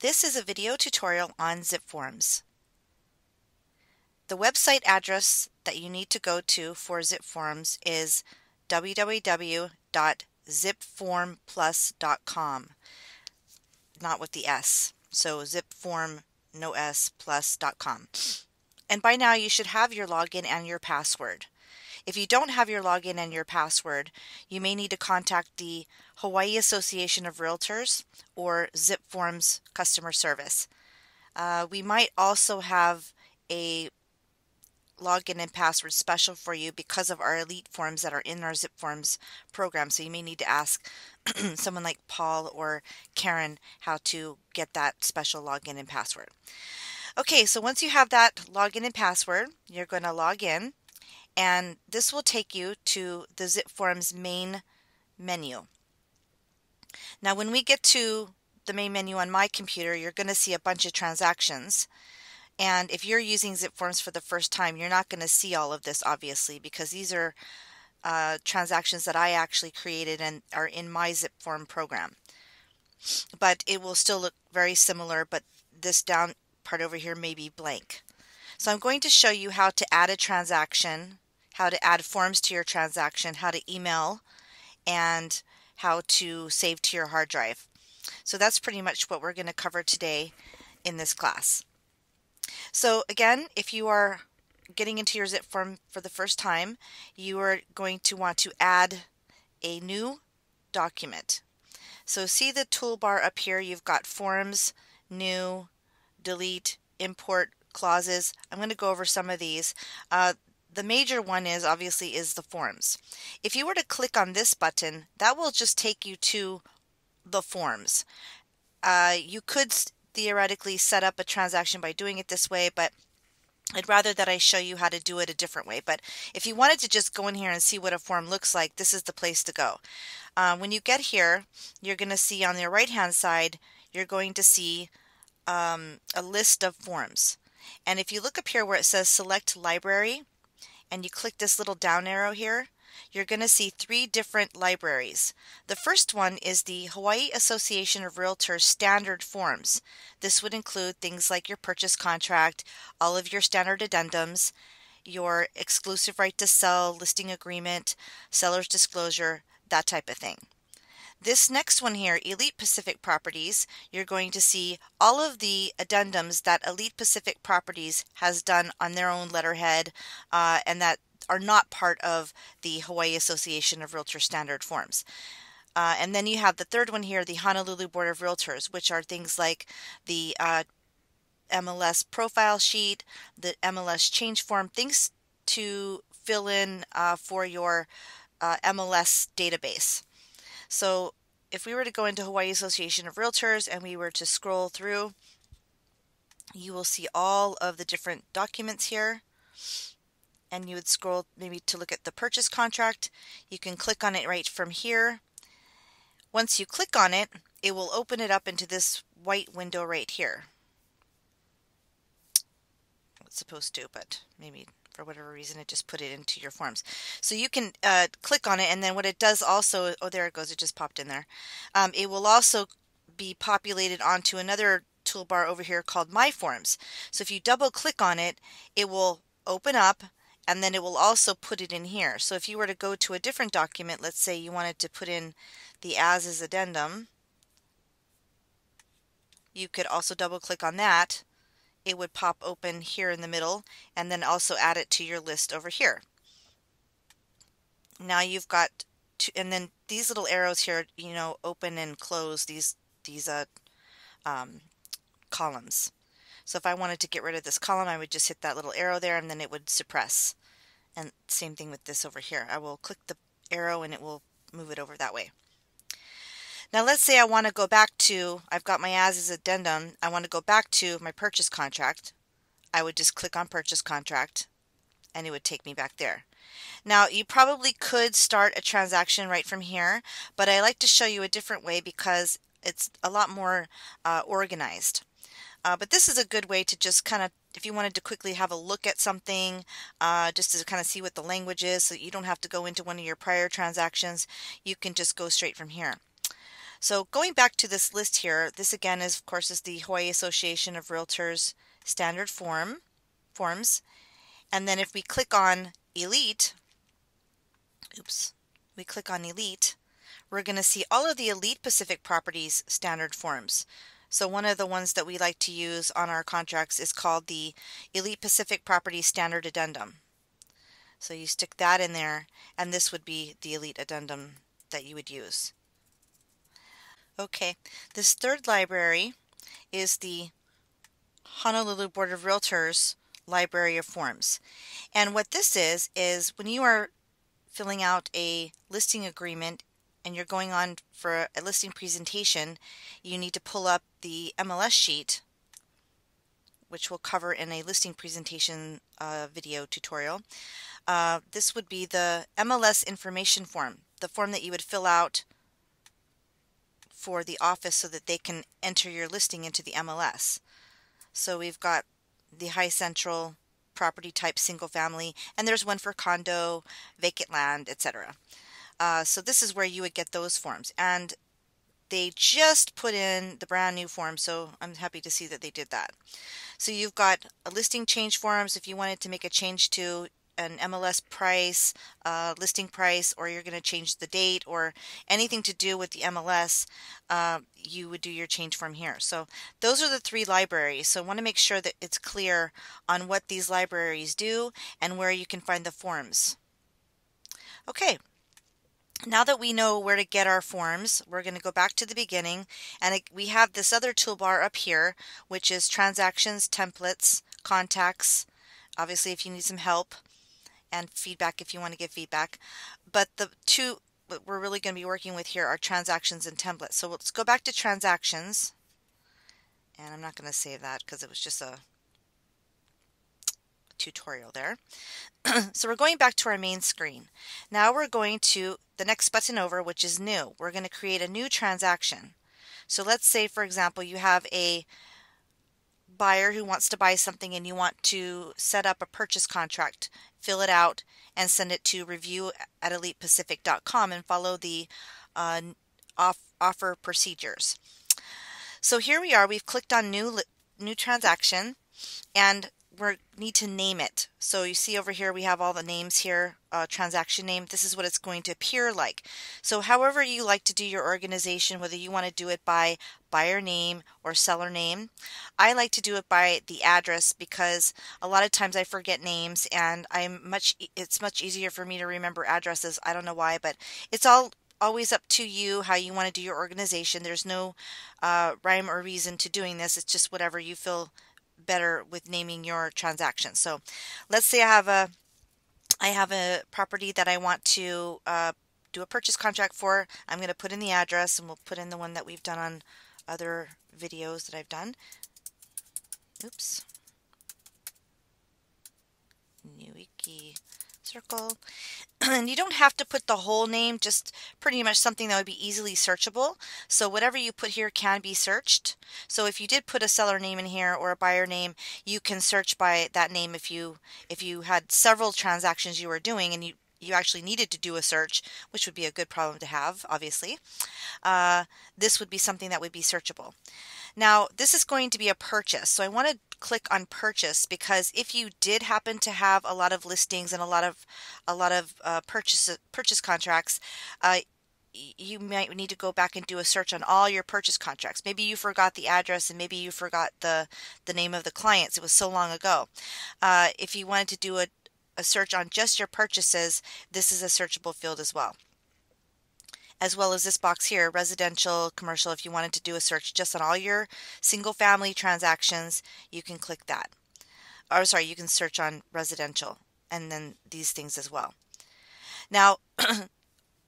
This is a video tutorial on zip forms. The website address that you need to go to for zip forms is www.zipformplus.com not with the S. So zipform no S plus.com. And by now you should have your login and your password. If you don't have your login and your password, you may need to contact the Hawaii Association of Realtors or ZipForms customer service. Uh, we might also have a login and password special for you because of our elite forms that are in our zip forms program. So you may need to ask someone like paul or karen how to get that special login and password. Okay so once you have that login and password you're going to log in and this will take you to the zip forms main menu now when we get to the main menu on my computer you're going to see a bunch of transactions and if you're using zip forms for the first time, you're not going to see all of this, obviously, because these are uh, transactions that I actually created and are in my zip form program. But it will still look very similar, but this down part over here may be blank. So I'm going to show you how to add a transaction, how to add forms to your transaction, how to email, and how to save to your hard drive. So that's pretty much what we're going to cover today in this class. So again, if you are getting into your zip form for the first time, you are going to want to add a new document. So see the toolbar up here, you've got forms, new, delete, import, clauses. I'm going to go over some of these. Uh, the major one is obviously is the forms. If you were to click on this button, that will just take you to the forms. Uh, you could theoretically set up a transaction by doing it this way, but I'd rather that I show you how to do it a different way. But if you wanted to just go in here and see what a form looks like, this is the place to go. Uh, when you get here, you're going to see on the right hand side, you're going to see um, a list of forms. And if you look up here where it says select library, and you click this little down arrow here, you're going to see three different libraries. The first one is the Hawaii Association of Realtors standard forms. This would include things like your purchase contract, all of your standard addendums, your exclusive right to sell, listing agreement, seller's disclosure, that type of thing. This next one here, Elite Pacific Properties, you're going to see all of the addendums that Elite Pacific Properties has done on their own letterhead uh, and that are not part of the Hawaii Association of Realtor Standard forms. Uh, and then you have the third one here, the Honolulu Board of Realtors, which are things like the uh, MLS profile sheet, the MLS change form, things to fill in uh, for your uh, MLS database. So if we were to go into Hawaii Association of Realtors and we were to scroll through, you will see all of the different documents here and you would scroll maybe to look at the purchase contract. You can click on it right from here. Once you click on it, it will open it up into this white window right here. It's supposed to, but maybe for whatever reason it just put it into your forms. So you can uh, click on it and then what it does also, oh there it goes, it just popped in there. Um, it will also be populated onto another toolbar over here called My Forms. So if you double click on it, it will open up and then it will also put it in here. So if you were to go to a different document, let's say you wanted to put in the as is addendum, you could also double click on that. It would pop open here in the middle and then also add it to your list over here. Now you've got, to, and then these little arrows here, you know, open and close these, these uh, um, columns. So if I wanted to get rid of this column, I would just hit that little arrow there and then it would suppress. And same thing with this over here. I will click the arrow and it will move it over that way. Now let's say I want to go back to, I've got my as is addendum, I want to go back to my purchase contract. I would just click on purchase contract and it would take me back there. Now you probably could start a transaction right from here, but I like to show you a different way because it's a lot more uh, organized. Uh, but this is a good way to just kind of, if you wanted to quickly have a look at something, uh, just to kind of see what the language is, so you don't have to go into one of your prior transactions, you can just go straight from here. So going back to this list here, this again is of course is the Hawaii Association of Realtors standard form forms. And then if we click on Elite, oops, we click on Elite, we're going to see all of the Elite Pacific Properties standard forms. So one of the ones that we like to use on our contracts is called the Elite Pacific Property Standard Addendum. So you stick that in there and this would be the Elite Addendum that you would use. Okay, this third library is the Honolulu Board of Realtors Library of Forms. And what this is, is when you are filling out a listing agreement and you're going on for a listing presentation, you need to pull up the MLS sheet, which we'll cover in a listing presentation uh, video tutorial. Uh, this would be the MLS information form, the form that you would fill out for the office so that they can enter your listing into the MLS. So we've got the HiCentral property type single family, and there's one for condo, vacant land, etc. Uh, so this is where you would get those forms. And they just put in the brand new form, so I'm happy to see that they did that. So you've got a listing change forms if you wanted to make a change to an MLS price, uh, listing price, or you're going to change the date or anything to do with the MLS, uh, you would do your change form here. So those are the three libraries. So I want to make sure that it's clear on what these libraries do and where you can find the forms. Okay, now that we know where to get our forms, we're going to go back to the beginning and we have this other toolbar up here, which is transactions, templates, contacts, obviously if you need some help, and feedback if you want to give feedback. But the two we're really going to be working with here are transactions and templates. So let's go back to transactions. And I'm not going to save that because it was just a tutorial there. so we're going back to our main screen. Now we're going to the next button over, which is new. We're going to create a new transaction. So let's say, for example, you have a buyer who wants to buy something and you want to set up a purchase contract, fill it out, and send it to review at elitepacific.com and follow the uh, off, offer procedures. So here we are. We've clicked on new new transaction, and we need to name it. So you see over here we have all the names here, uh, transaction name. This is what it's going to appear like. So however you like to do your organization, whether you want to do it by buyer name or seller name, I like to do it by the address because a lot of times I forget names and I'm much it's much easier for me to remember addresses. I don't know why, but it's all always up to you how you want to do your organization. There's no uh, rhyme or reason to doing this. It's just whatever you feel better with naming your transactions. So let's say I have a I have a property that I want to uh, do a purchase contract for. I'm going to put in the address and we'll put in the one that we've done on other videos that I've done. Oops. New Niuiki circle. and you don't have to put the whole name, just pretty much something that would be easily searchable. So whatever you put here can be searched. So if you did put a seller name in here or a buyer name, you can search by that name if you if you had several transactions you were doing and you you actually needed to do a search, which would be a good problem to have, obviously, uh, this would be something that would be searchable. Now, this is going to be a purchase. So I want to click on purchase because if you did happen to have a lot of listings and a lot of a lot of uh, purchase purchase contracts, uh, you might need to go back and do a search on all your purchase contracts. Maybe you forgot the address and maybe you forgot the the name of the clients. It was so long ago. Uh, if you wanted to do a, a search on just your purchases, this is a searchable field as well as well as this box here, residential, commercial. If you wanted to do a search just on all your single family transactions, you can click that. Or sorry, you can search on residential and then these things as well. Now,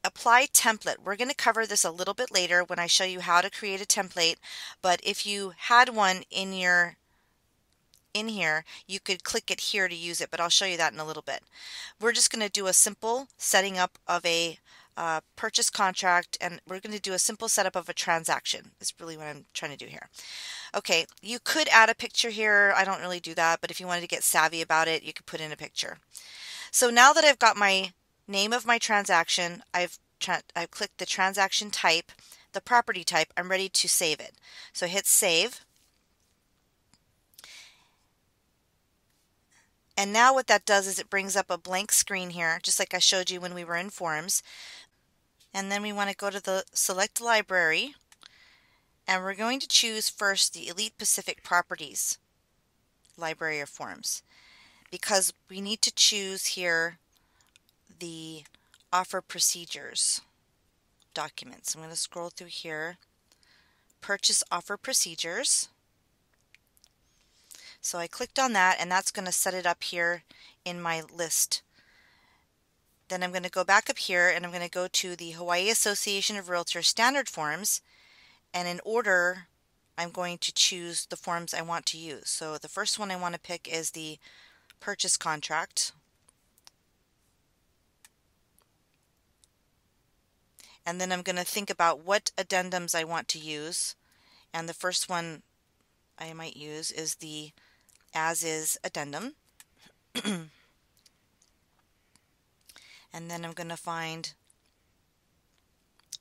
apply template. We're going to cover this a little bit later when I show you how to create a template, but if you had one in your in here, you could click it here to use it, but I'll show you that in a little bit. We're just going to do a simple setting up of a uh, purchase contract and we're going to do a simple setup of a transaction is really what I'm trying to do here. Okay, you could add a picture here. I don't really do that, but if you wanted to get savvy about it, you could put in a picture. So now that I've got my name of my transaction, I've I've clicked the transaction type. the property type, I'm ready to save it. So hit save. And now what that does is it brings up a blank screen here, just like I showed you when we were in Forms. And then we want to go to the Select Library, and we're going to choose first the Elite Pacific Properties Library of Forms because we need to choose here the offer procedures documents. I'm going to scroll through here. Purchase offer procedures. So I clicked on that and that's going to set it up here in my list. Then I'm going to go back up here and I'm going to go to the Hawaii Association of Realtors standard forms and in order I'm going to choose the forms I want to use. So the first one I want to pick is the purchase contract. And then I'm going to think about what addendums I want to use. And the first one I might use is the as is addendum. and then I'm going to find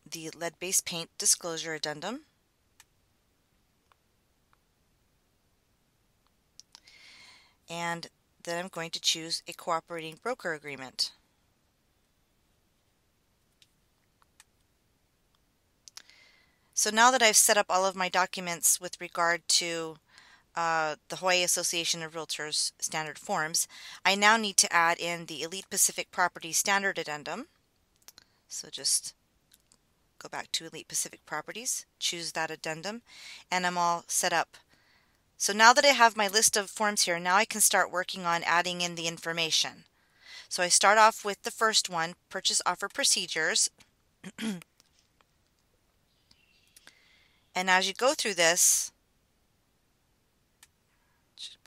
the lead-based paint disclosure addendum. And then I'm going to choose a cooperating broker agreement. So now that I've set up all of my documents with regard to uh, the Hawaii Association of Realtors standard forms, I now need to add in the Elite Pacific Property Standard Addendum. So just go back to Elite Pacific Properties, choose that addendum, and I'm all set up. So now that I have my list of forms here, now I can start working on adding in the information. So I start off with the first one, Purchase Offer Procedures. And as you go through this,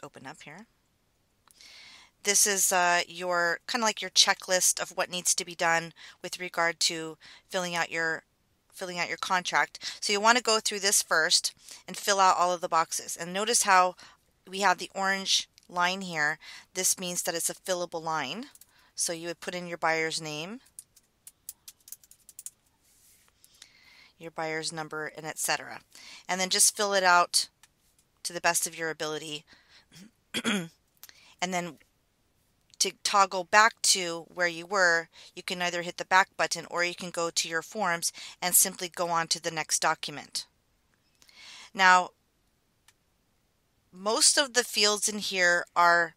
open up here. This is uh, your kind of like your checklist of what needs to be done with regard to filling out your filling out your contract. So you want to go through this first and fill out all of the boxes. And notice how we have the orange line here. This means that it's a fillable line. So you would put in your buyer's name, your buyer's number, and etc. And then just fill it out to the best of your ability. and then to toggle back to where you were, you can either hit the back button or you can go to your forms and simply go on to the next document. Now, most of the fields in here are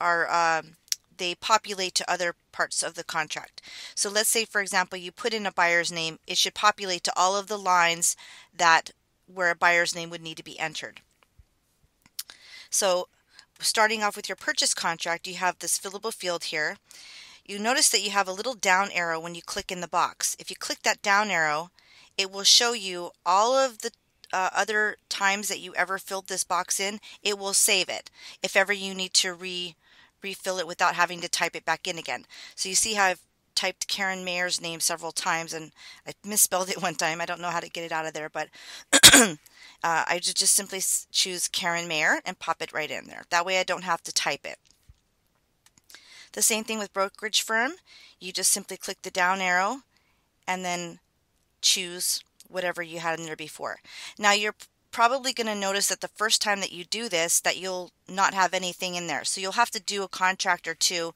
are um, they populate to other parts of the contract. So let's say, for example, you put in a buyer's name, it should populate to all of the lines that where a buyer's name would need to be entered. So starting off with your purchase contract, you have this fillable field here. You notice that you have a little down arrow when you click in the box. If you click that down arrow, it will show you all of the uh, other times that you ever filled this box in, it will save it if ever you need to re refill it without having to type it back in again. So you see how I've typed Karen Mayer's name several times and I misspelled it one time. I don't know how to get it out of there, but uh, I just simply choose Karen Mayer and pop it right in there. That way I don't have to type it. The same thing with brokerage firm. You just simply click the down arrow and then choose whatever you had in there before. Now you're probably going to notice that the first time that you do this that you'll not have anything in there. So you'll have to do a contract or two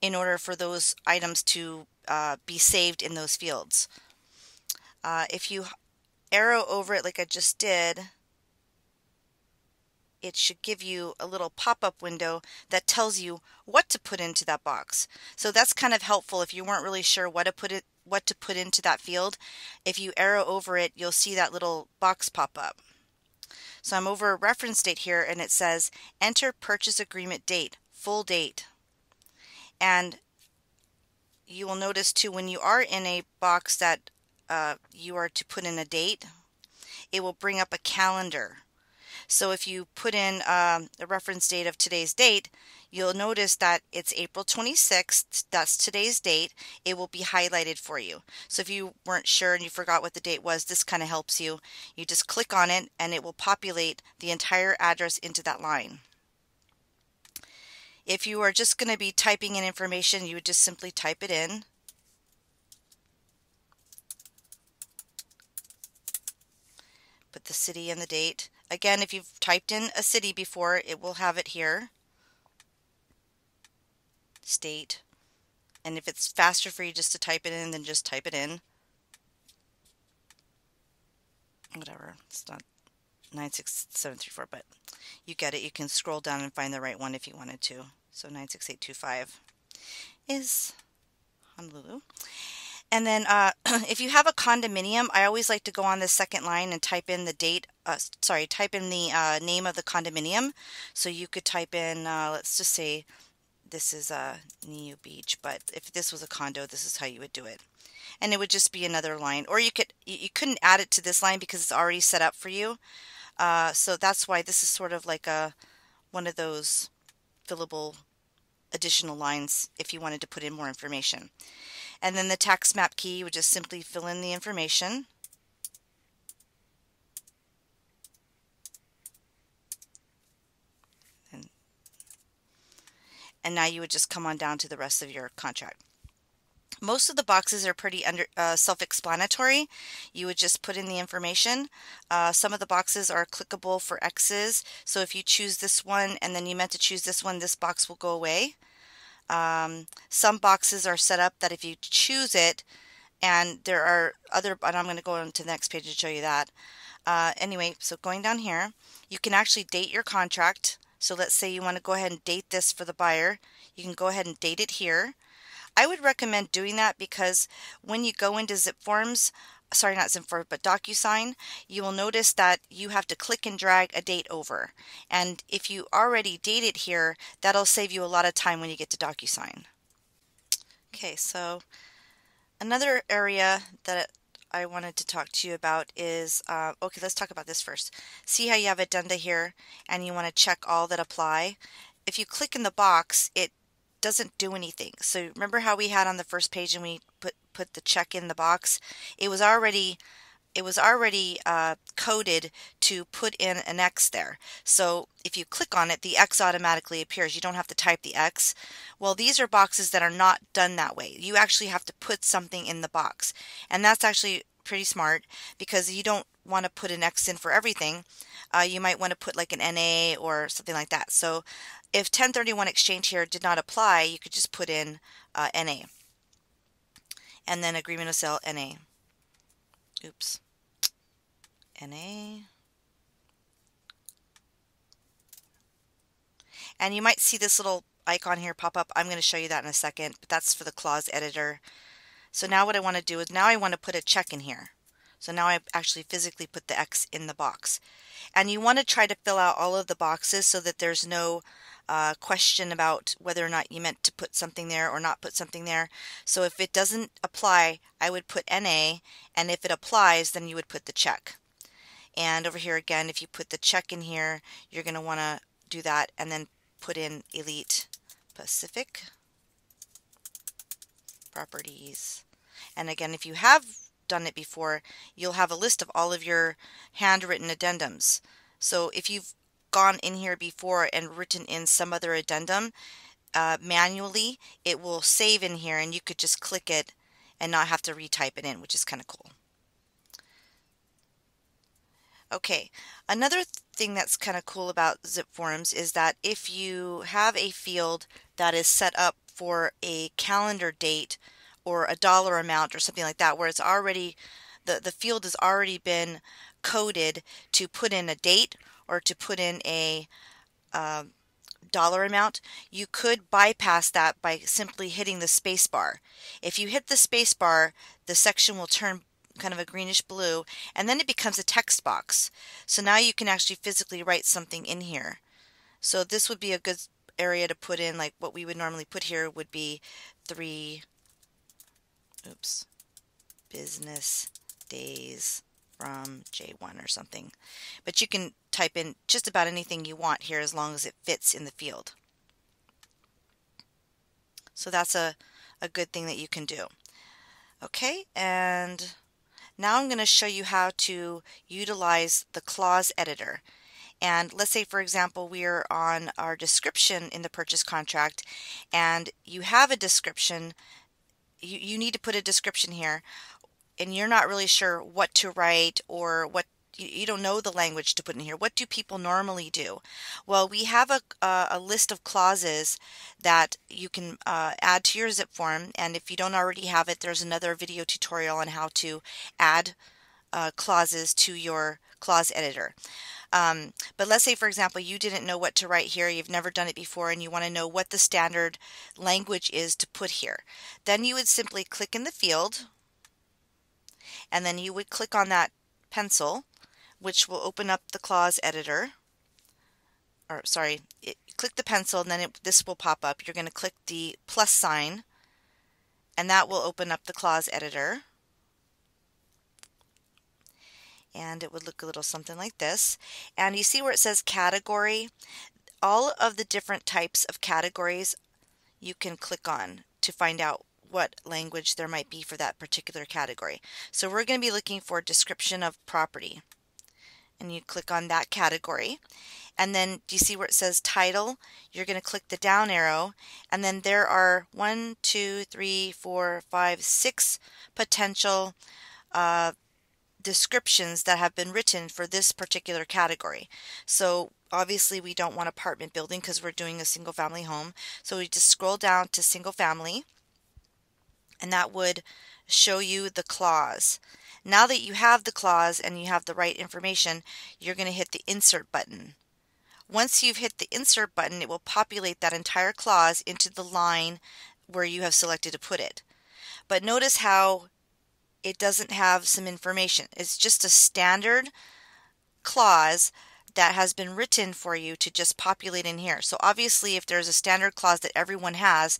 in order for those items to uh, be saved in those fields. Uh, if you arrow over it like I just did, it should give you a little pop-up window that tells you what to put into that box. So that's kind of helpful if you weren't really sure what to put it what to put into that field. If you arrow over it, you'll see that little box pop up. So I'm over a reference date here and it says enter purchase agreement date, full date. And you will notice too when you are in a box that uh, you are to put in a date, it will bring up a calendar. So if you put in um, the reference date of today's date, you'll notice that it's April 26th. That's today's date. It will be highlighted for you. So if you weren't sure and you forgot what the date was, this kind of helps you. You just click on it and it will populate the entire address into that line. If you are just going to be typing in information, you would just simply type it in. The city and the date. Again, if you've typed in a city before, it will have it here. State. And if it's faster for you just to type it in, then just type it in. Whatever. It's not 96734, but you get it. You can scroll down and find the right one if you wanted to. So 96825 is Honolulu. And then uh, if you have a condominium, I always like to go on the second line and type in the date, uh, sorry, type in the uh, name of the condominium. So you could type in, uh, let's just say this is uh, Niu Beach, but if this was a condo, this is how you would do it. And it would just be another line. Or you could you couldn't add it to this line because it's already set up for you. Uh, so that's why this is sort of like a one of those fillable additional lines if you wanted to put in more information. And then the tax map key would just simply fill in the information. And, and now you would just come on down to the rest of your contract. Most of the boxes are pretty under uh, self-explanatory. You would just put in the information. Uh, some of the boxes are clickable for X's. So if you choose this one and then you meant to choose this one, this box will go away. Um, some boxes are set up that if you choose it, and there are other, and I'm going to go on to the next page to show you that. Uh, anyway, so going down here, you can actually date your contract. So let's say you want to go ahead and date this for the buyer. You can go ahead and date it here. I would recommend doing that because when you go into zip forms, sorry, not ZipForm, but DocuSign, you will notice that you have to click and drag a date over. And if you already date it here, that'll save you a lot of time when you get to DocuSign. Okay, so another area that I wanted to talk to you about is, uh, okay, let's talk about this first. See how you have addenda here and you want to check all that apply. If you click in the box, it doesn't do anything. So remember how we had on the first page and we put put the check in the box, it was already it was already uh, coded to put in an X there. So if you click on it, the X automatically appears. You don't have to type the X. Well, these are boxes that are not done that way. You actually have to put something in the box. And that's actually pretty smart because you don't want to put an X in for everything. Uh, you might want to put like an NA or something like that. So if 1031 exchange here did not apply, you could just put in uh, NA and then agreement of sale NA. Oops. NA. And you might see this little icon here pop up. I'm going to show you that in a second, but that's for the clause editor. So now what I want to do is now I want to put a check in here. So now I actually physically put the X in the box. And you want to try to fill out all of the boxes so that there's no uh, question about whether or not you meant to put something there or not put something there. So if it doesn't apply, I would put NA, and if it applies, then you would put the check. And over here again, if you put the check in here, you're going to want to do that and then put in Elite Pacific properties. And again, if you have done it before, you'll have a list of all of your handwritten addendums. So if you've gone in here before and written in some other addendum uh, manually, it will save in here and you could just click it and not have to retype it in, which is kind of cool. Okay, another thing that's kind of cool about zip forms is that if you have a field that is set up for a calendar date or a dollar amount or something like that, where it's already, the, the field has already been coded to put in a date or to put in a uh, dollar amount, you could bypass that by simply hitting the space bar. If you hit the space bar, the section will turn kind of a greenish blue and then it becomes a text box. So now you can actually physically write something in here. So this would be a good area to put in like what we would normally put here would be three oops business days from J1 or something. But you can type in just about anything you want here as long as it fits in the field. So that's a, a good thing that you can do. Okay, and now I'm going to show you how to utilize the clause editor. And let's say, for example, we are on our description in the purchase contract and you have a description, you, you need to put a description here and you're not really sure what to write or what you don't know the language to put in here. What do people normally do? Well, we have a, a, list of clauses that you can uh, add to your zip form. And if you don't already have it, there's another video tutorial on how to add uh, clauses to your clause editor. Um, but let's say, for example, you didn't know what to write here, you've never done it before, and you want to know what the standard language is to put here. Then you would simply click in the field, and then you would click on that pencil, which will open up the clause editor. Or sorry, it, click the pencil, and then it, this will pop up. You're going to click the plus sign, and that will open up the clause editor and it would look a little something like this. And you see where it says category? All of the different types of categories you can click on to find out what language there might be for that particular category. So we're going to be looking for description of property. And you click on that category. And then do you see where it says title? You're going to click the down arrow. And then there are one, two, three, four, five, six potential uh, descriptions that have been written for this particular category. So obviously we don't want apartment building because we're doing a single family home. So we just scroll down to single family and that would show you the clause. Now that you have the clause and you have the right information, you're going to hit the insert button. Once you've hit the insert button, it will populate that entire clause into the line where you have selected to put it. But notice how it doesn't have some information. It's just a standard clause that has been written for you to just populate in here. So obviously if there's a standard clause that everyone has,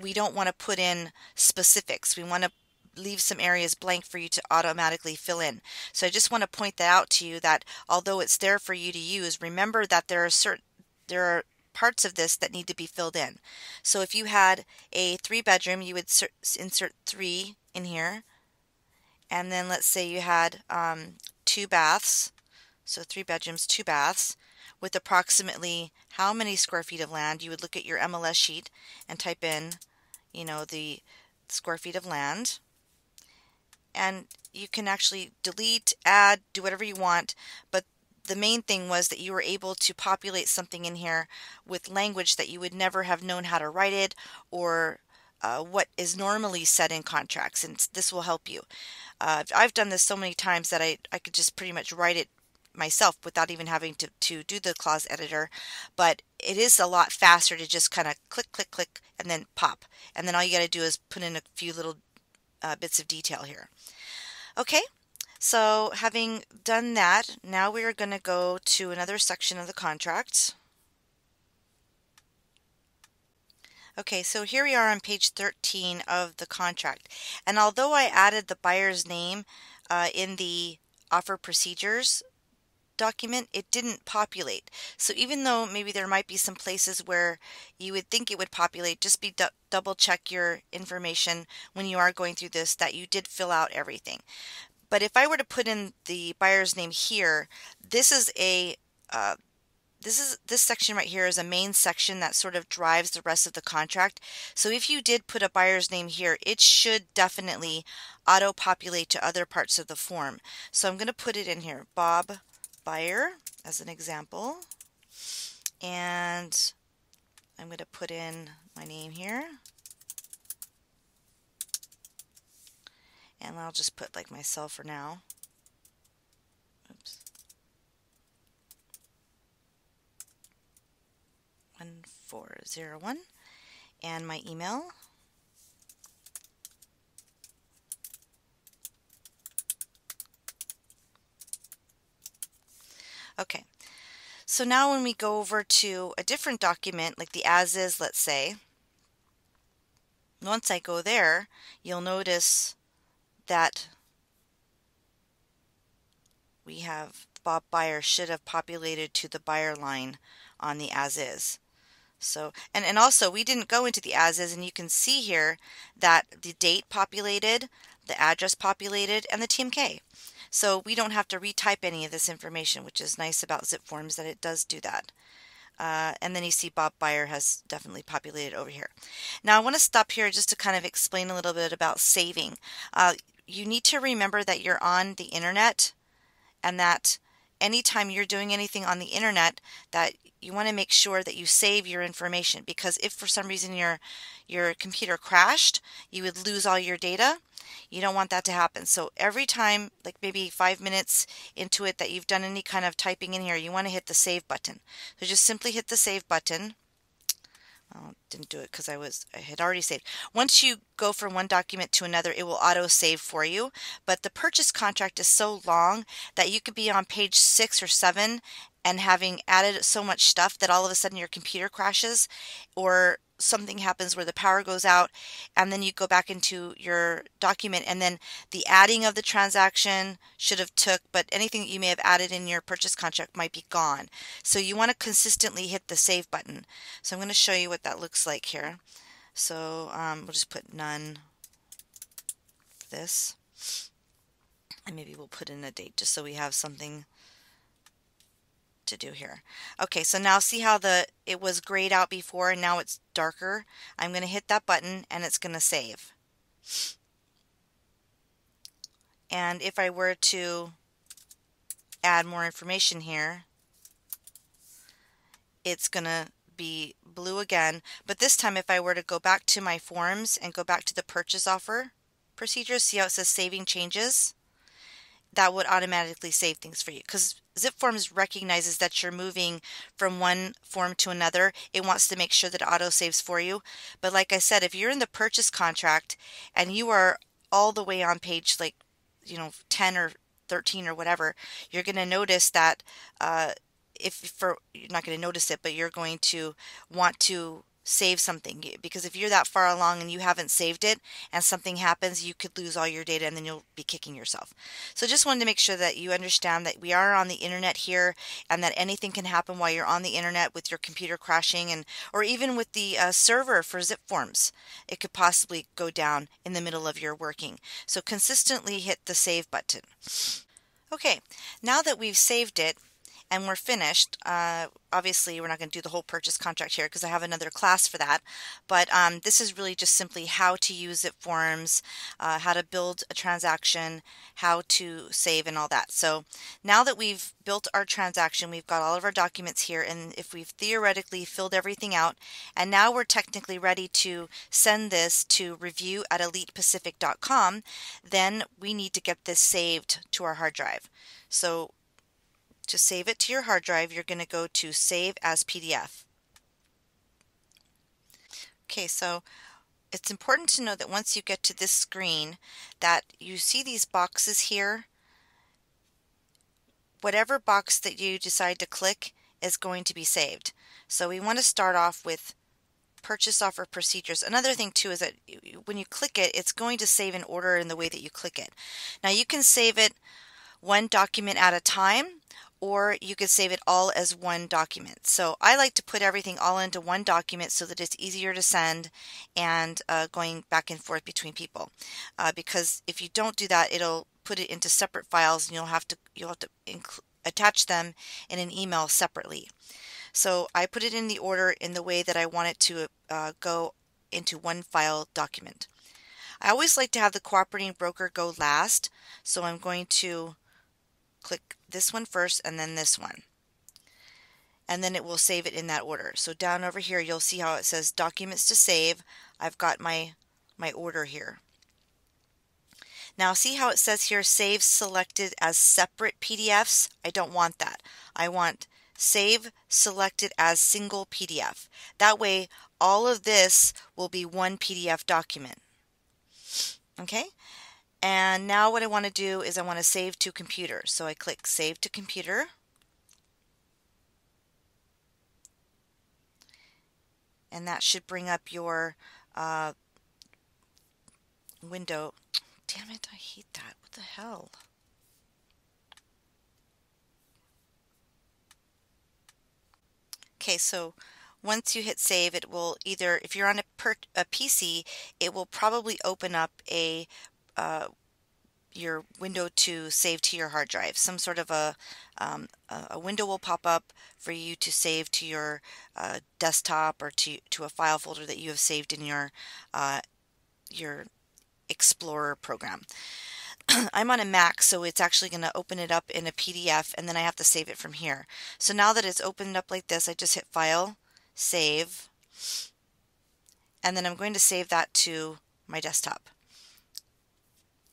we don't want to put in specifics. We want to leave some areas blank for you to automatically fill in. So I just want to point that out to you that although it's there for you to use, remember that there are certain there are parts of this that need to be filled in. So if you had a three bedroom, you would insert three in here and then let's say you had um, two baths, so three bedrooms, two baths, with approximately how many square feet of land, you would look at your MLS sheet and type in, you know, the square feet of land. And you can actually delete, add, do whatever you want, but the main thing was that you were able to populate something in here with language that you would never have known how to write it or uh, what is normally said in contracts, and this will help you. Uh, I've done this so many times that I, I could just pretty much write it myself without even having to, to do the clause editor, but it is a lot faster to just kind of click, click, click, and then pop. And then all you got to do is put in a few little uh, bits of detail here. Okay, so having done that, now we are going to go to another section of the contract. Okay, so here we are on page 13 of the contract. And although I added the buyer's name uh, in the offer procedures document, it didn't populate. So even though maybe there might be some places where you would think it would populate, just be double check your information when you are going through this that you did fill out everything. But if I were to put in the buyer's name here, this is a uh, this is this section right here is a main section that sort of drives the rest of the contract. So if you did put a buyer's name here, it should definitely auto populate to other parts of the form. So I'm going to put it in here, Bob Buyer as an example. And I'm going to put in my name here. And I'll just put like myself for now. Oops. 1401 and my email. Okay, so now when we go over to a different document, like the as is, let's say, once I go there, you'll notice that we have Bob Buyer should have populated to the buyer line on the as is. So, and, and also we didn't go into the as is and you can see here that the date populated, the address populated, and the TMK. So we don't have to retype any of this information, which is nice about zip forms that it does do that. Uh, and then you see Bob Buyer has definitely populated over here. Now I want to stop here just to kind of explain a little bit about saving. Uh, you need to remember that you're on the internet and that anytime you're doing anything on the internet that you want to make sure that you save your information because if for some reason your your computer crashed you would lose all your data you don't want that to happen so every time like maybe five minutes into it that you've done any kind of typing in here you want to hit the save button so just simply hit the save button well, didn't do it because I was I had already saved. Once you go from one document to another, it will auto save for you. But the purchase contract is so long that you could be on page six or seven and having added so much stuff that all of a sudden your computer crashes or something happens where the power goes out and then you go back into your document and then the adding of the transaction should have took but anything that you may have added in your purchase contract might be gone. So you want to consistently hit the save button. So I'm going to show you what that looks like here. So um, we'll just put none this. And maybe we'll put in a date just so we have something to do here. Okay, so now see how the it was grayed out before and now it's darker? I'm going to hit that button and it's going to save. And if I were to add more information here, it's going to be blue again. But this time if I were to go back to my forms and go back to the purchase offer procedures, see how it says saving changes? That would automatically save things for you because ZipForms recognizes that you're moving from one form to another. It wants to make sure that auto saves for you. But like I said, if you're in the purchase contract and you are all the way on page like, you know, 10 or 13 or whatever, you're going to notice that uh, if for you're not going to notice it, but you're going to want to save something because if you're that far along and you haven't saved it and something happens you could lose all your data and then you'll be kicking yourself. So just wanted to make sure that you understand that we are on the internet here and that anything can happen while you're on the internet with your computer crashing and or even with the uh, server for zip forms. It could possibly go down in the middle of your working. So consistently hit the save button. Okay. Now that we've saved it and we're finished, uh, obviously we're not going to do the whole purchase contract here because I have another class for that. But um, this is really just simply how to use ZipForms, uh, how to build a transaction, how to save and all that. So now that we've built our transaction, we've got all of our documents here and if we've theoretically filled everything out and now we're technically ready to send this to review at elitepacific.com, then we need to get this saved to our hard drive. So to save it to your hard drive, you're going to go to Save as PDF. Okay, so it's important to know that once you get to this screen that you see these boxes here. Whatever box that you decide to click is going to be saved. So we want to start off with purchase offer procedures. Another thing too is that when you click it, it's going to save in order in the way that you click it. Now you can save it one document at a time or you could save it all as one document. So I like to put everything all into one document so that it's easier to send and uh, going back and forth between people. Uh, because if you don't do that, it'll put it into separate files and you'll have to you'll have to attach them in an email separately. So I put it in the order in the way that I want it to uh, go into one file document. I always like to have the cooperating broker go last, so I'm going to click this one first and then this one. And then it will save it in that order. So down over here you'll see how it says documents to save. I've got my my order here. Now see how it says here save selected as separate PDFs? I don't want that. I want save selected as single PDF. That way all of this will be one PDF document. Okay, and now what I want to do is I want to save to computer. So I click Save to Computer. And that should bring up your uh, window. Damn it, I hate that. What the hell? Okay, so once you hit save, it will either, if you're on a, per, a PC, it will probably open up a uh, your window to save to your hard drive. Some sort of a, um, a window will pop up for you to save to your uh, desktop or to, to a file folder that you have saved in your, uh, your Explorer program. I'm on a Mac, so it's actually going to open it up in a PDF and then I have to save it from here. So now that it's opened up like this, I just hit File, Save, and then I'm going to save that to my desktop.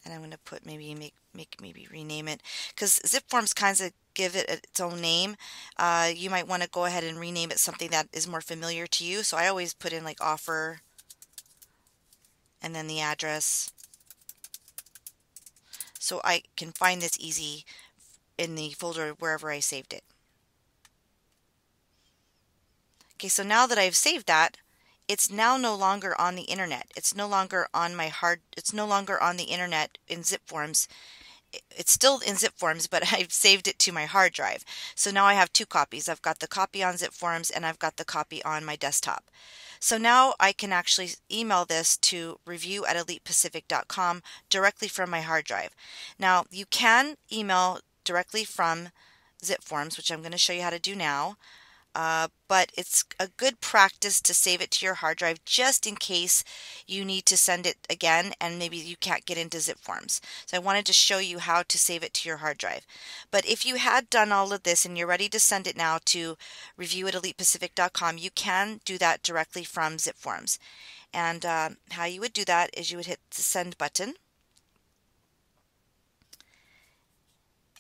And I'm going to put maybe make make maybe rename it because zip forms kinds of give it its own name. Uh, you might want to go ahead and rename it something that is more familiar to you. So I always put in like offer and then the address so I can find this easy in the folder wherever I saved it. Okay, so now that I've saved that, it's now no longer on the internet. It's no longer on my hard, it's no longer on the internet in zip forms. It's still in zip forms, but I've saved it to my hard drive. So now I have two copies. I've got the copy on zip forms and I've got the copy on my desktop. So now I can actually email this to review at elitepacific.com directly from my hard drive. Now you can email directly from zip forms, which I'm going to show you how to do now. Uh, but it's a good practice to save it to your hard drive just in case you need to send it again and maybe you can't get into zip forms. So I wanted to show you how to save it to your hard drive. But if you had done all of this and you're ready to send it now to review at elitepacific.com, you can do that directly from zip forms. And uh, how you would do that is you would hit the send button.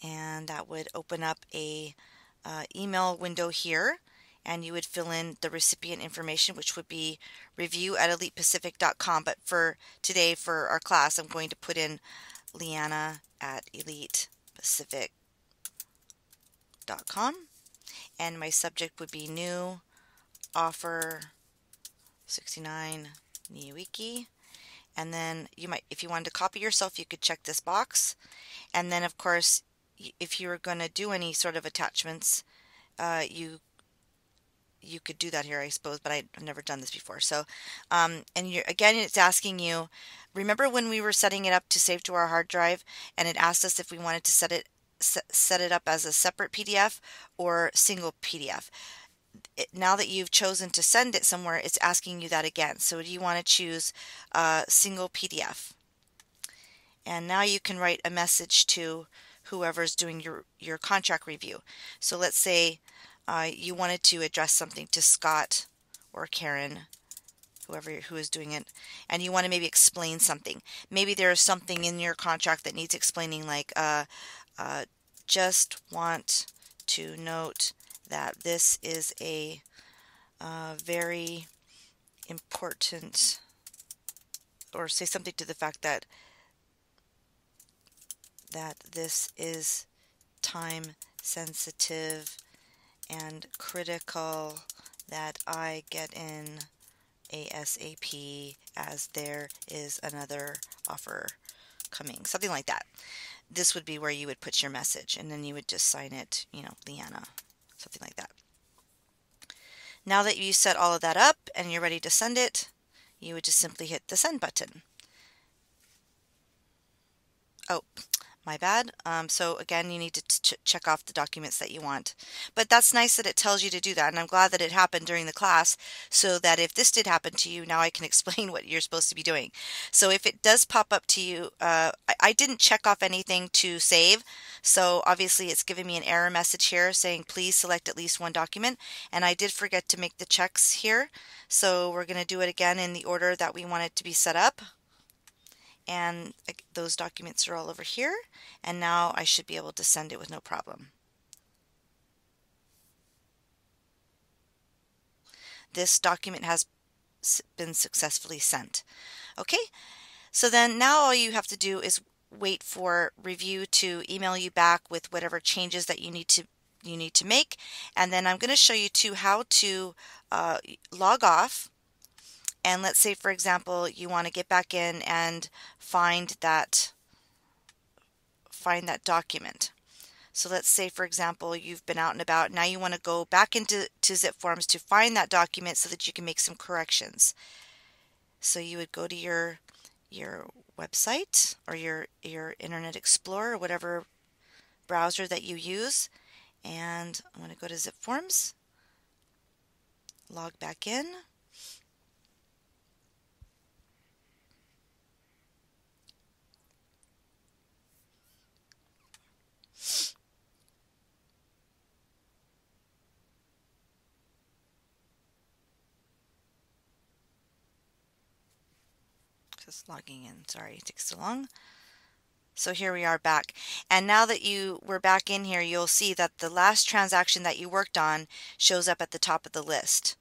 And that would open up a uh, email window here and you would fill in the recipient information, which would be review at elitepacific.com. But for today, for our class, I'm going to put in Leanna at elitepacific.com. And my subject would be new offer 69 Niuiki. And then you might, if you wanted to copy yourself, you could check this box. And then, of course, if you were going to do any sort of attachments, uh, you you could do that here, I suppose, but I've never done this before. So, um, and you're, again, it's asking you, remember when we were setting it up to save to our hard drive and it asked us if we wanted to set it, set it up as a separate PDF or single PDF. It, now that you've chosen to send it somewhere, it's asking you that again. So do you want to choose a single PDF? And now you can write a message to whoever's doing your, your contract review. So let's say uh, you wanted to address something to Scott or Karen, whoever who is doing it, and you want to maybe explain something. Maybe there is something in your contract that needs explaining, like uh, uh, just want to note that this is a uh, very important, or say something to the fact that that this is time sensitive and critical that I get in ASAP as there is another offer coming. Something like that. This would be where you would put your message and then you would just sign it, you know, Leanna. Something like that. Now that you set all of that up and you're ready to send it, you would just simply hit the send button. Oh, my bad. Um, so again, you need to ch check off the documents that you want. But that's nice that it tells you to do that. And I'm glad that it happened during the class so that if this did happen to you, now I can explain what you're supposed to be doing. So if it does pop up to you, uh, I, I didn't check off anything to save. So obviously it's giving me an error message here saying please select at least one document. And I did forget to make the checks here. So we're going to do it again in the order that we want it to be set up and those documents are all over here and now I should be able to send it with no problem. This document has been successfully sent. Okay, so then now all you have to do is wait for review to email you back with whatever changes that you need to you need to make and then I'm going to show you too how to uh, log off and let's say, for example, you want to get back in and find that find that document. So let's say, for example, you've been out and about. Now you want to go back into to zip forms to find that document so that you can make some corrections. So you would go to your your website or your your Internet Explorer or whatever browser that you use, and I'm going to go to zip forms, log back in. Logging in. Sorry, it takes so long. So here we are back. And now that you were back in here, you'll see that the last transaction that you worked on shows up at the top of the list.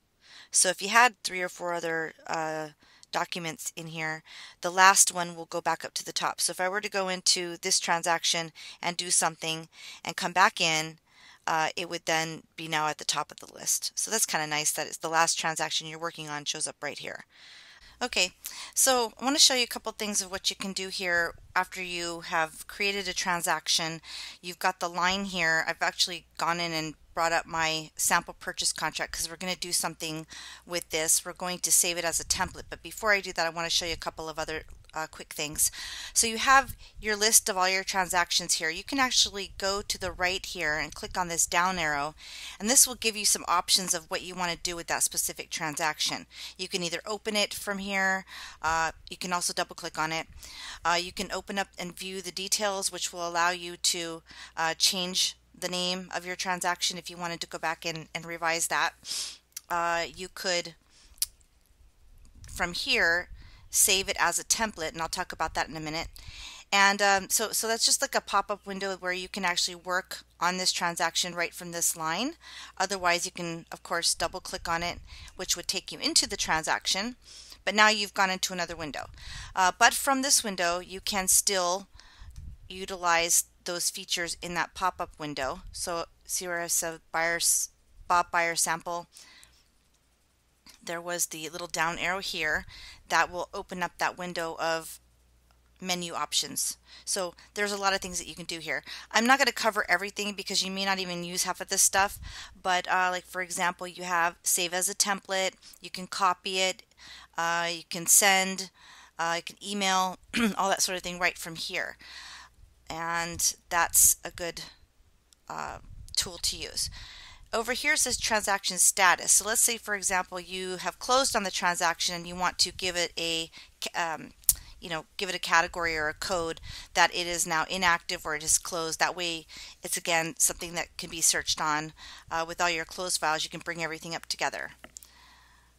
So if you had three or four other uh, documents in here, the last one will go back up to the top. So if I were to go into this transaction and do something and come back in, uh, it would then be now at the top of the list. So that's kind of nice that it's the last transaction you're working on shows up right here. Okay, so I want to show you a couple things of what you can do here after you have created a transaction. You've got the line here. I've actually gone in and brought up my sample purchase contract because we're going to do something with this. We're going to save it as a template, but before I do that, I want to show you a couple of other uh, quick things. So you have your list of all your transactions here. You can actually go to the right here and click on this down arrow and this will give you some options of what you want to do with that specific transaction. You can either open it from here, uh, you can also double click on it. Uh, you can open up and view the details which will allow you to uh, change the name of your transaction if you wanted to go back and, and revise that. Uh, you could from here save it as a template, and I'll talk about that in a minute. And um, so, so that's just like a pop-up window where you can actually work on this transaction right from this line. Otherwise, you can, of course, double click on it, which would take you into the transaction. But now you've gone into another window. Uh, but from this window, you can still utilize those features in that pop-up window. So see where I said buyers, Bob buyer sample there was the little down arrow here that will open up that window of menu options. So there's a lot of things that you can do here. I'm not going to cover everything because you may not even use half of this stuff, but uh, like for example, you have save as a template, you can copy it, uh, you can send, uh, you can email, all that sort of thing right from here. And that's a good uh, tool to use. Over here says transaction status. So let's say, for example, you have closed on the transaction and you want to give it a, um, you know, give it a category or a code that it is now inactive or it is closed. That way, it's again something that can be searched on uh, with all your closed files. You can bring everything up together.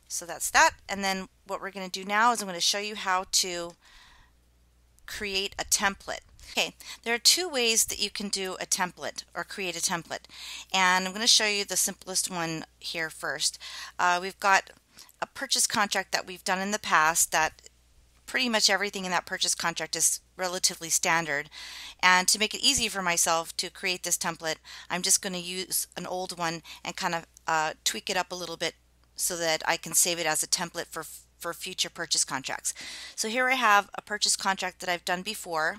So that's that. And then what we're going to do now is I'm going to show you how to create a template. Okay, there are two ways that you can do a template or create a template. And I'm going to show you the simplest one here first. Uh, we've got a purchase contract that we've done in the past that pretty much everything in that purchase contract is relatively standard. And to make it easy for myself to create this template, I'm just going to use an old one and kind of uh, tweak it up a little bit so that I can save it as a template for for future purchase contracts. So here I have a purchase contract that I've done before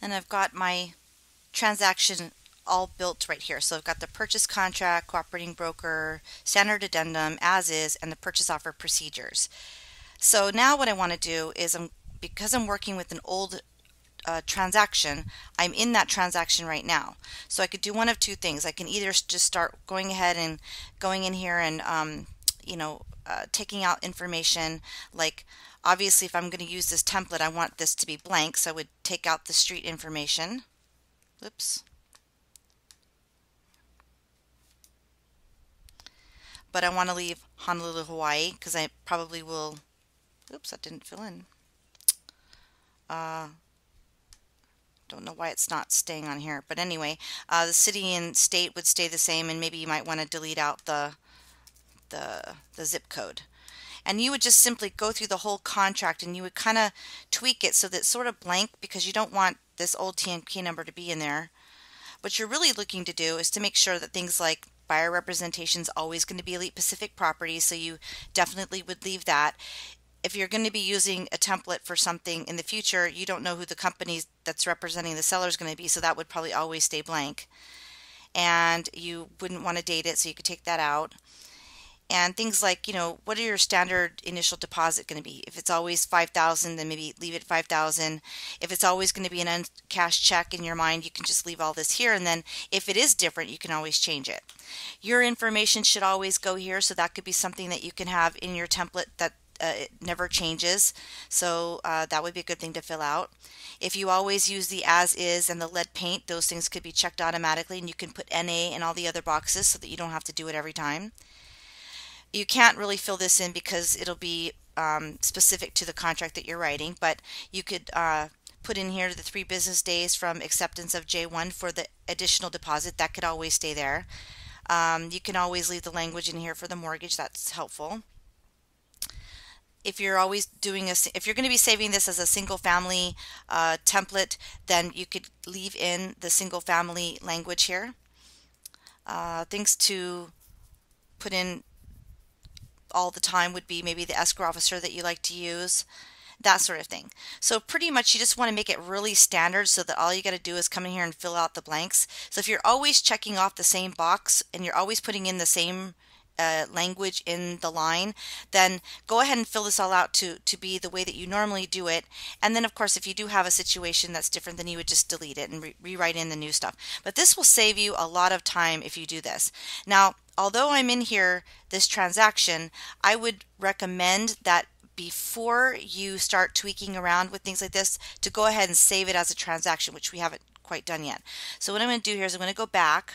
and I've got my transaction all built right here. So I've got the purchase contract, cooperating broker, standard addendum, as is, and the purchase offer procedures. So now what I want to do is I'm because I'm working with an old uh, transaction, I'm in that transaction right now. So I could do one of two things. I can either just start going ahead and going in here and um, you know uh, taking out information like Obviously, if I'm going to use this template, I want this to be blank, so I would take out the street information. Oops. But I want to leave Honolulu, Hawaii, because I probably will... Oops, that didn't fill in. Uh, don't know why it's not staying on here. But anyway, uh, the city and state would stay the same, and maybe you might want to delete out the, the, the zip code and you would just simply go through the whole contract and you would kind of tweak it so that it's sort of blank because you don't want this old TMK number to be in there. What you're really looking to do is to make sure that things like buyer representation is always going to be Elite Pacific property, so you definitely would leave that. If you're going to be using a template for something in the future, you don't know who the company that's representing the seller is going to be, so that would probably always stay blank. And you wouldn't want to date it, so you could take that out and things like you know what are your standard initial deposit going to be? If it's always 5000 then maybe leave it 5000 if it's always going to be an uncashed check in your mind you can just leave all this here and then if it is different you can always change it. Your information should always go here so that could be something that you can have in your template that uh, it never changes. So uh, that would be a good thing to fill out. If you always use the as is and the lead paint those things could be checked automatically and you can put NA in all the other boxes so that you don't have to do it every time you can't really fill this in because it'll be um, specific to the contract that you're writing, but you could uh, put in here the three business days from acceptance of J1 for the additional deposit. That could always stay there. Um, you can always leave the language in here for the mortgage. That's helpful. If you're always doing a, if you're going to be saving this as a single family uh, template, then you could leave in the single family language here. Uh, things to put in all the time would be maybe the escrow officer that you like to use that sort of thing. So pretty much you just want to make it really standard so that all you got to do is come in here and fill out the blanks. So if you're always checking off the same box and you're always putting in the same uh, language in the line, then go ahead and fill this all out to, to be the way that you normally do it. And then, of course, if you do have a situation that's different, then you would just delete it and re rewrite in the new stuff. But this will save you a lot of time if you do this. Now, although I'm in here, this transaction, I would recommend that before you start tweaking around with things like this to go ahead and save it as a transaction, which we haven't quite done yet. So what I'm going to do here is I'm going to go back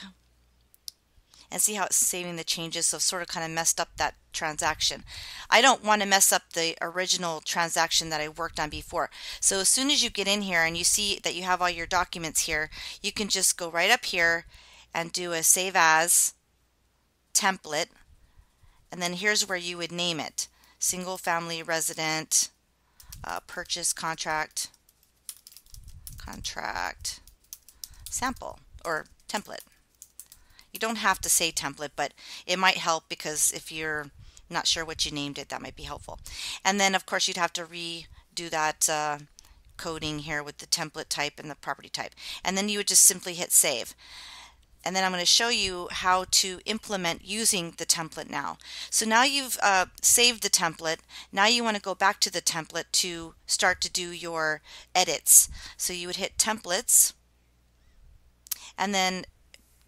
and see how it's saving the changes. So sort of kind of messed up that transaction. I don't want to mess up the original transaction that I worked on before. So as soon as you get in here and you see that you have all your documents here, you can just go right up here and do a save as template. And then here's where you would name it single family resident uh, purchase contract contract sample or template. Don't have to say template, but it might help because if you're not sure what you named it, that might be helpful. And then, of course, you'd have to redo that uh, coding here with the template type and the property type. And then you would just simply hit save and then I'm going to show you how to implement using the template now. So now you've uh, saved the template. Now you want to go back to the template to start to do your edits. So you would hit templates and then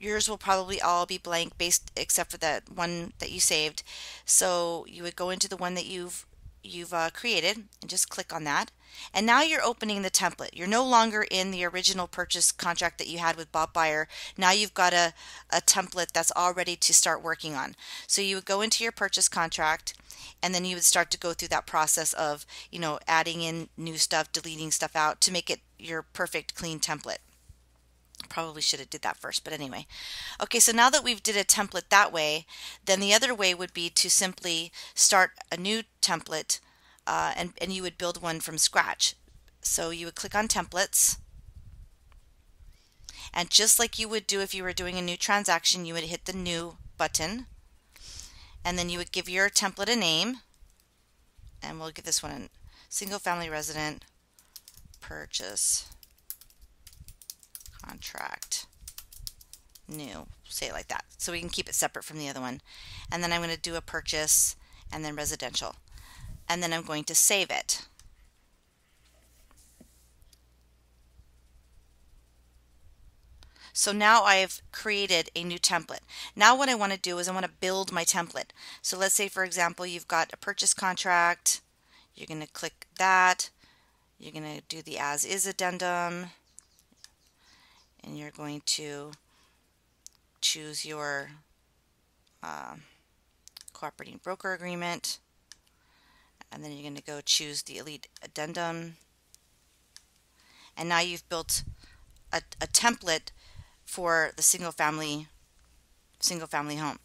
yours will probably all be blank based except for that one that you saved. So you would go into the one that you've you've uh, created and just click on that. And now you're opening the template. You're no longer in the original purchase contract that you had with Bob Buyer. Now you've got a, a template that's all ready to start working on. So you would go into your purchase contract and then you would start to go through that process of, you know, adding in new stuff, deleting stuff out to make it your perfect clean template. Probably should have did that first, but anyway. Okay, so now that we've did a template that way, then the other way would be to simply start a new template uh, and, and you would build one from scratch. So you would click on templates. And just like you would do if you were doing a new transaction, you would hit the new button. And then you would give your template a name. And we'll give this one a single family resident. Purchase contract new say it like that so we can keep it separate from the other one and then I'm going to do a purchase and then residential and then I'm going to save it. So now I've created a new template. Now what I want to do is I want to build my template. So let's say for example you've got a purchase contract. You're going to click that. You're going to do the as is addendum and you're going to choose your uh, cooperating broker agreement and then you're going to go choose the Elite Addendum. And now you've built a, a template for the single family single family home.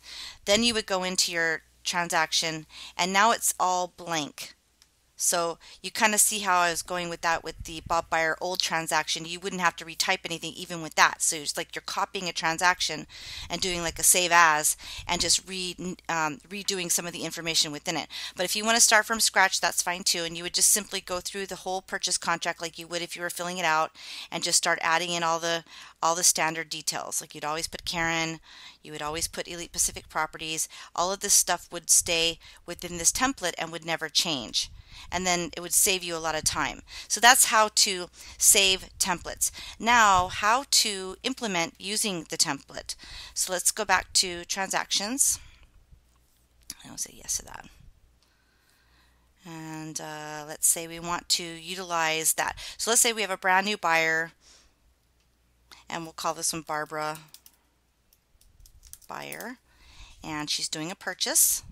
Then you would go into your transaction and now it's all blank. So you kind of see how I was going with that with the Bob Buyer old transaction. You wouldn't have to retype anything even with that. So it's like you're copying a transaction and doing like a save as and just re, um, redoing some of the information within it. But if you want to start from scratch, that's fine too. And you would just simply go through the whole purchase contract like you would if you were filling it out and just start adding in all the all the standard details. Like you'd always put Karen, you would always put Elite Pacific Properties. All of this stuff would stay within this template and would never change and then it would save you a lot of time. So that's how to save templates. Now, how to implement using the template. So let's go back to transactions. I will say yes to that. And uh, let's say we want to utilize that. So let's say we have a brand new buyer, and we'll call this one Barbara Buyer, and she's doing a purchase.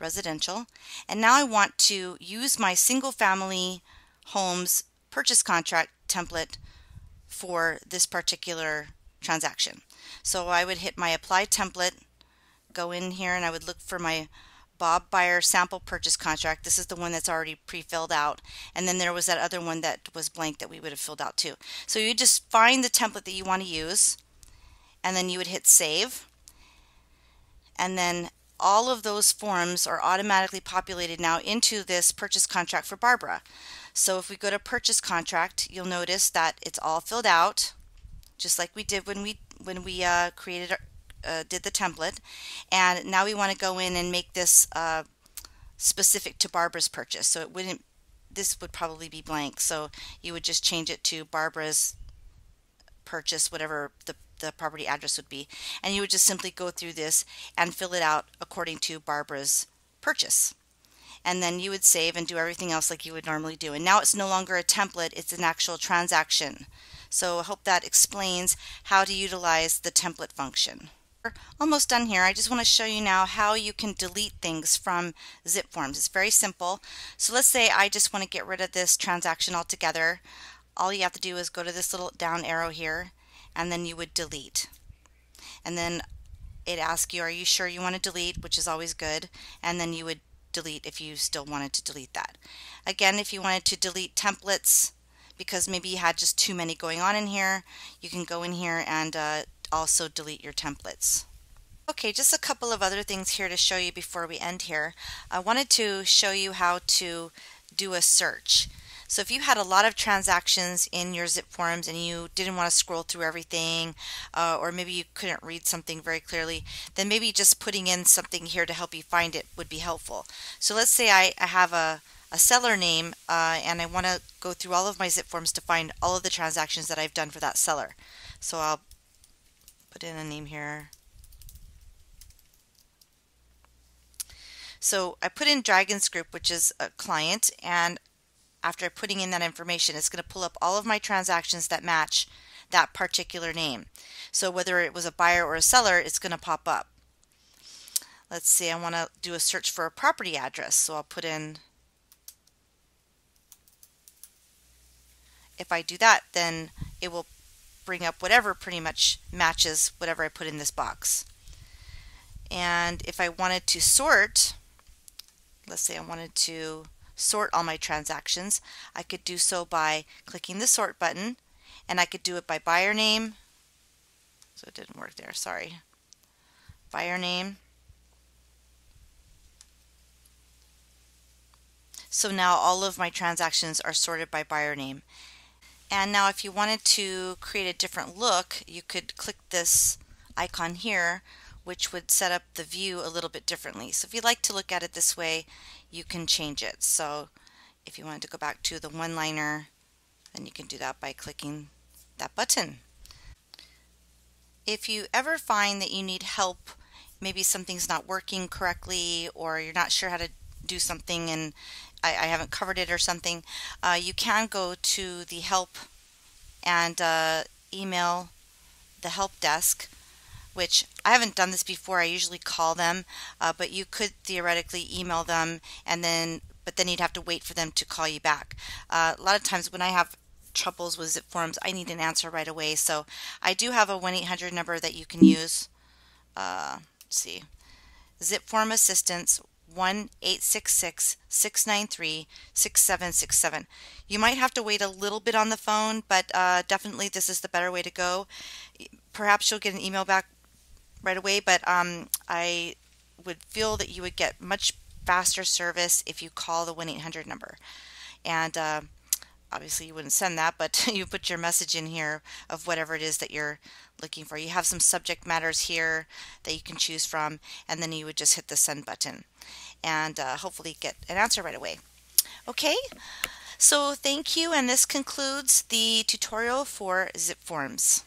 residential. And now I want to use my single family homes purchase contract template for this particular transaction. So I would hit my apply template, go in here and I would look for my Bob Buyer sample purchase contract. This is the one that's already pre-filled out. And then there was that other one that was blank that we would have filled out too. So you just find the template that you want to use and then you would hit save. And then all of those forms are automatically populated now into this purchase contract for Barbara. So if we go to purchase contract, you'll notice that it's all filled out, just like we did when we when we uh, created uh, did the template. And now we want to go in and make this uh, specific to Barbara's purchase. So it wouldn't. This would probably be blank. So you would just change it to Barbara's purchase, whatever the the property address would be. And you would just simply go through this and fill it out according to Barbara's purchase. And then you would save and do everything else like you would normally do. And now it's no longer a template, it's an actual transaction. So I hope that explains how to utilize the template function. Almost done here. I just want to show you now how you can delete things from zip forms. It's very simple. So let's say I just want to get rid of this transaction altogether. All you have to do is go to this little down arrow here and then you would delete. And then it asks you, are you sure you want to delete, which is always good, and then you would delete if you still wanted to delete that. Again, if you wanted to delete templates because maybe you had just too many going on in here, you can go in here and uh, also delete your templates. Okay, just a couple of other things here to show you before we end here. I wanted to show you how to do a search. So if you had a lot of transactions in your zip forms and you didn't want to scroll through everything, uh, or maybe you couldn't read something very clearly, then maybe just putting in something here to help you find it would be helpful. So let's say I, I have a, a seller name uh, and I want to go through all of my zip forms to find all of the transactions that I've done for that seller. So I'll put in a name here. So I put in Dragons Group, which is a client, and after putting in that information, it's going to pull up all of my transactions that match that particular name. So whether it was a buyer or a seller, it's going to pop up. Let's see, I want to do a search for a property address. So I'll put in, if I do that, then it will bring up whatever pretty much matches whatever I put in this box. And if I wanted to sort, let's say I wanted to sort all my transactions, I could do so by clicking the sort button and I could do it by buyer name. So it didn't work there, sorry. Buyer name. So now all of my transactions are sorted by buyer name. And now if you wanted to create a different look, you could click this icon here which would set up the view a little bit differently. So if you'd like to look at it this way, you can change it. So if you wanted to go back to the one-liner, then you can do that by clicking that button. If you ever find that you need help, maybe something's not working correctly or you're not sure how to do something and I, I haven't covered it or something, uh, you can go to the help and uh, email the help desk which I haven't done this before. I usually call them, uh, but you could theoretically email them and then, but then you'd have to wait for them to call you back. Uh, a lot of times when I have troubles with zip forms, I need an answer right away. So I do have a 1 800 number that you can use. Uh, see. Zip form assistance 1 866 693 6767. You might have to wait a little bit on the phone, but uh, definitely this is the better way to go. Perhaps you'll get an email back right away, but um, I would feel that you would get much faster service if you call the 1 800 number. And uh, obviously, you wouldn't send that, but you put your message in here of whatever it is that you're looking for. You have some subject matters here that you can choose from, and then you would just hit the send button and uh, hopefully get an answer right away. Okay, so thank you, and this concludes the tutorial for zip forms.